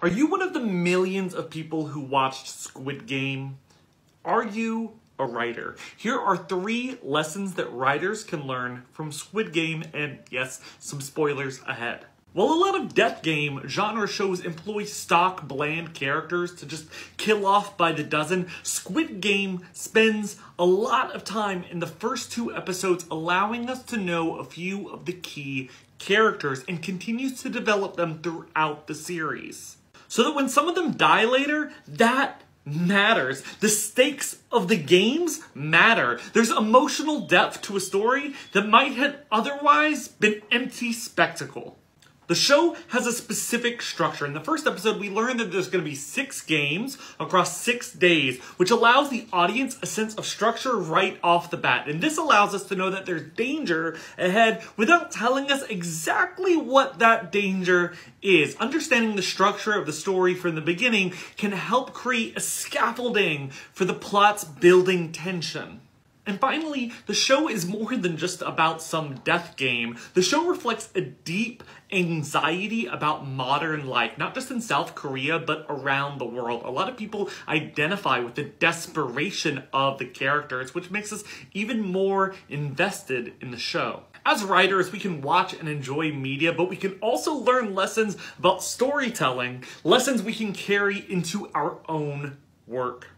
Are you one of the millions of people who watched Squid Game? Are you a writer? Here are three lessons that writers can learn from Squid Game, and yes, some spoilers ahead. While a lot of death game genre shows employ stock, bland characters to just kill off by the dozen, Squid Game spends a lot of time in the first two episodes allowing us to know a few of the key characters and continues to develop them throughout the series so that when some of them die later, that matters. The stakes of the games matter. There's emotional depth to a story that might have otherwise been empty spectacle. The show has a specific structure. In the first episode, we learn that there's going to be six games across six days, which allows the audience a sense of structure right off the bat. And this allows us to know that there's danger ahead without telling us exactly what that danger is. Understanding the structure of the story from the beginning can help create a scaffolding for the plot's building tension. And finally, the show is more than just about some death game. The show reflects a deep anxiety about modern life, not just in South Korea, but around the world. A lot of people identify with the desperation of the characters, which makes us even more invested in the show. As writers, we can watch and enjoy media, but we can also learn lessons about storytelling, lessons we can carry into our own work.